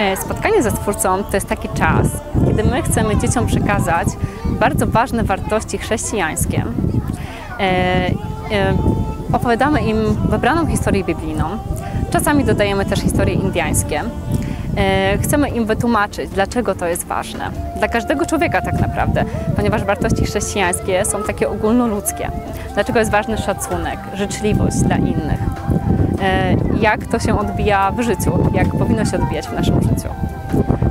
E, Spotkanie ze Stwórcą to jest taki czas, kiedy my chcemy dzieciom przekazać bardzo ważne wartości chrześcijańskie. E, e, Opowiadamy im wybraną historię biblijną. Czasami dodajemy też historie indyjskie. E, Chcemy im wytłumaczyć, dlaczego to jest ważne. Dla każdego człowieka tak naprawdę, ponieważ wartości chrześcijańskie są takie ogólnoludzkie. Dlaczego jest ważny szacunek, życzliwość dla innych. E, Jak to się odbija w życiu, jak powinno się odbijać w naszym życiu.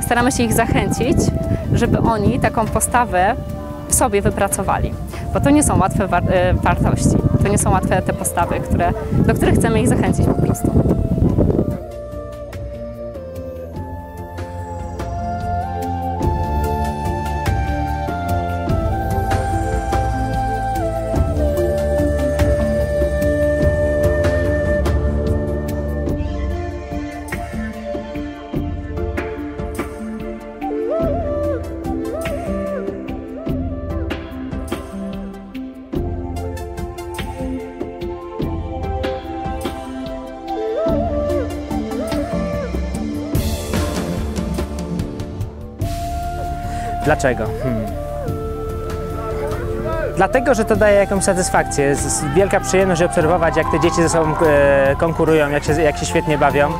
Staramy się ich zachęcić, żeby oni taką postawę w sobie wypracowali. Bo to nie są łatwe e, wartości, to nie są łatwe te postawy, które, do których chcemy ich zachęcić po prostu. Dlaczego? Hmm. Dlatego, że to daje jakąś satysfakcję. Jest wielka przyjemność obserwować, jak te dzieci ze sobą e, konkurują, jak się, jak się świetnie bawią.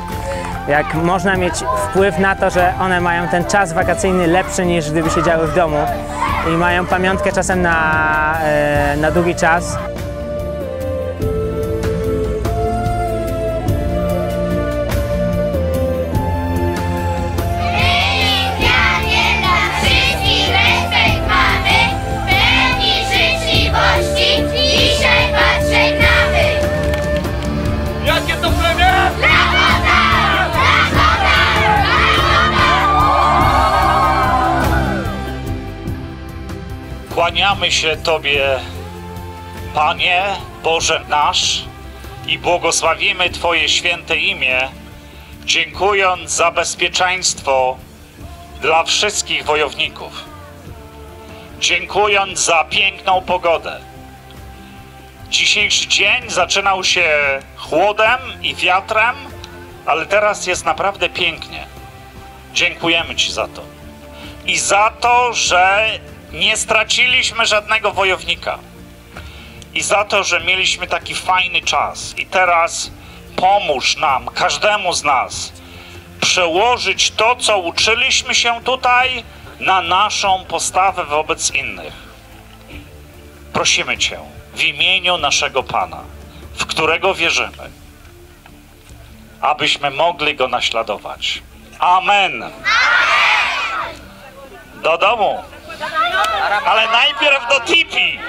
Jak można mieć wpływ na to, że one mają ten czas wakacyjny lepszy niż gdyby siedziały w domu i mają pamiątkę czasem na, e, na długi czas. Kłaniamy się Tobie, Panie Boże nasz, i błogosławimy Twoje święte imię, dziękując za bezpieczeństwo dla wszystkich wojowników. Dziękując za piękną pogodę. Dzisiejszy dzień zaczynał się chłodem i wiatrem, ale teraz jest naprawdę pięknie. Dziękujemy Ci za to. I za to, że nie straciliśmy żadnego wojownika. I za to, że mieliśmy taki fajny czas. I teraz pomóż nam, każdemu z nas, przełożyć to, co uczyliśmy się tutaj, na naszą postawę wobec innych. Prosimy Cię w imieniu naszego Pana, w którego wierzymy, abyśmy mogli Go naśladować. Amen. Do domu. Ale najpierw do tipi.